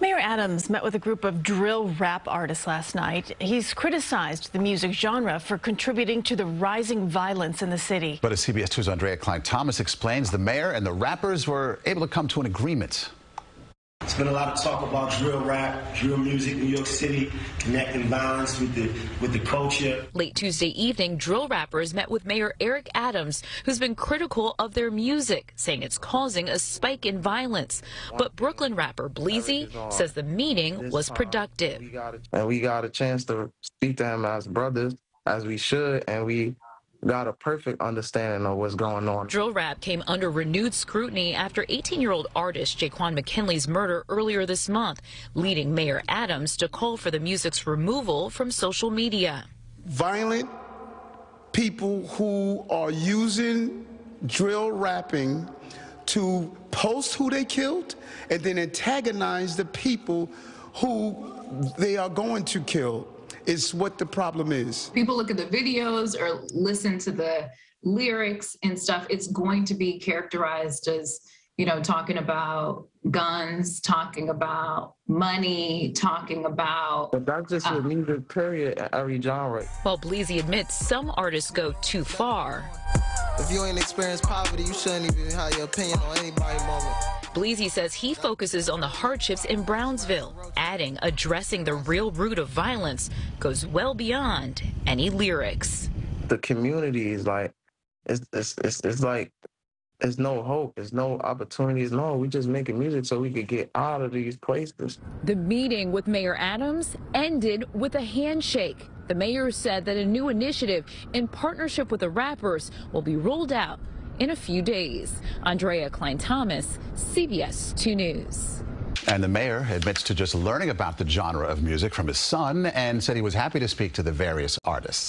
Mayor Adams met with a group of drill rap artists last night. He's criticized the music genre for contributing to the rising violence in the city. But as CBS 2's Aundrea Cline-Thomas explains, the mayor and the rappers were able to come to an agreement. It's been a lot of talk about drill rap, drill music, New York City, connecting violence with the with the culture. Late Tuesday evening, drill rappers met with Mayor Eric Adams, who's been critical of their music, saying it's causing a spike in violence. But Brooklyn rapper Bleezy says the meeting was productive. And we got a chance to speak to him as brothers, as we should, and we got a perfect understanding of what's going on. Drill rap came under renewed scrutiny after 18-year-old artist Jayquan McKenley's murder earlier this month, leading Mayor Adams to call for the music's removal from social media. Violent people who are using drill rapping to post who they killed and then antagonize the people who they are going to kill is what the problem is. People look at the videos or listen to the lyrics and stuff, it's going to be characterized as, you know, talking about guns, talking about money, talking about. But that's just uh, music, period, every genre. While Bleezy admits some artists go too far. If you ain't experienced poverty, you shouldn't even have your opinion on anybody moment. Bleezy says he focuses on the hardships in Brownsville, adding addressing the real root of violence goes well beyond any lyrics. The community is like, it's, it's, it's, it's like, there's no hope, there's no opportunities. No, we just making music so we could get out of these places. The meeting with Mayor Adams ended with a handshake. The mayor said that a new initiative in partnership with the rappers will be rolled out in a few days. Aundrea Cline-Thomas, CBS 2 News. And the mayor admits to just learning about the genre of music from his son and said he was happy to speak to the various artists.